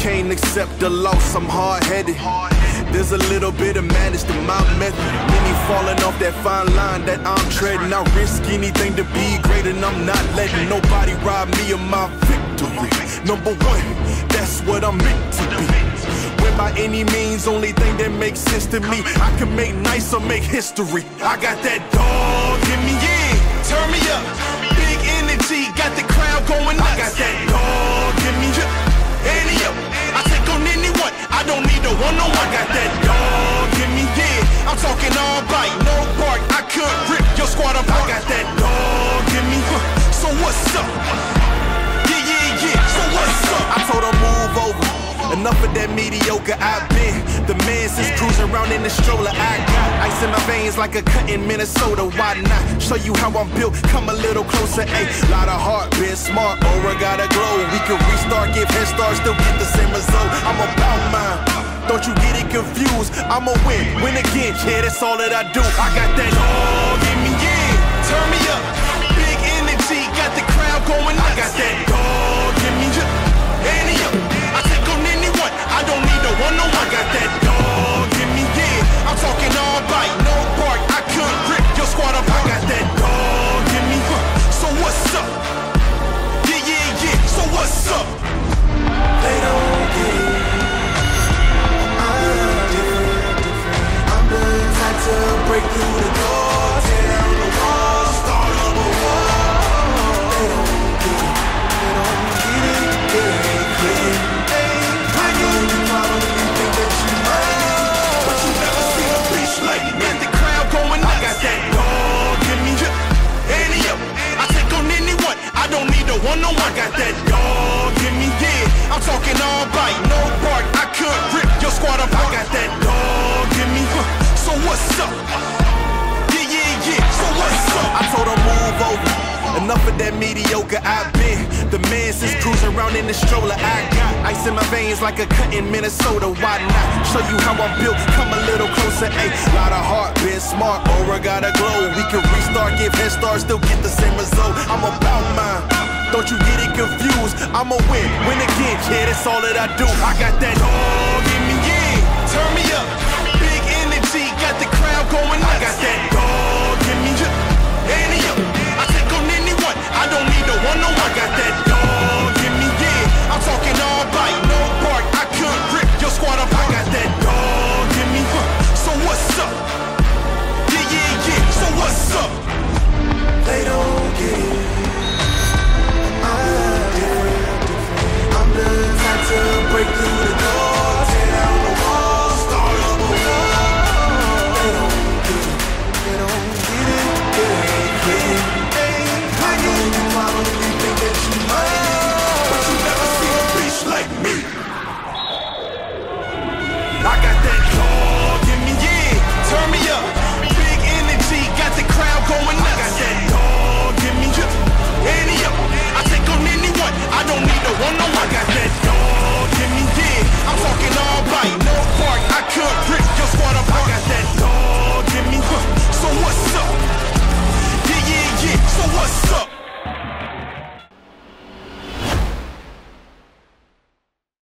can't accept the loss, I'm hard headed. There's a little bit of madness to my method. Many falling off that fine line that I'm treading. I risk anything to be great, and I'm not letting nobody rob me of my victory. Number one, that's what I'm meant to be. When by any means, only thing that makes sense to me, I can make nice or make history. I got that dog in me, Need a one-on-one. I got that dog in me, yeah. I'm talking all bite, no bark. I could rip your squad apart. I got that dog in me. huh. So what's up? Yeah, yeah, yeah. So what's up? I told move over. Enough of that mediocre I've been. The man since cruising around in the stroller. I got ice in my veins like a cut in Minnesota. Why not show you how I'm built? Come a little closer. A lot of heart, been smart. Aura got a glow. We can restart, give head start, still get the same result. I'ma win, win again. Yeah, that's all that I do. I got that dog in me, I got that dog in me, yeah. I'm talking all bite, no bark. I could rip your squad apart. I got that dog in me, huh. So what's up? Yeah, yeah, yeah. So what's up? I told her move over. Enough of that mediocre I've been. The man since cruising around in the stroller. I got ice in my veins like a cut in Minnesota. Why not show you how I'm built? Come a little closer. A lot of heart, been smart. Aura gotta glow. We can restart, give head start, still get the same result. I'm about mine. Don't you get it confused? I'ma win, win again, yeah, that's all that I do. I got that dog in me, yeah. Turn me up. Big energy, got the crowd going nuts. I got that dog in me, yeah. Any up. I take on anyone, I don't need no one, no one. I got that dog in me, yeah. I'm talking all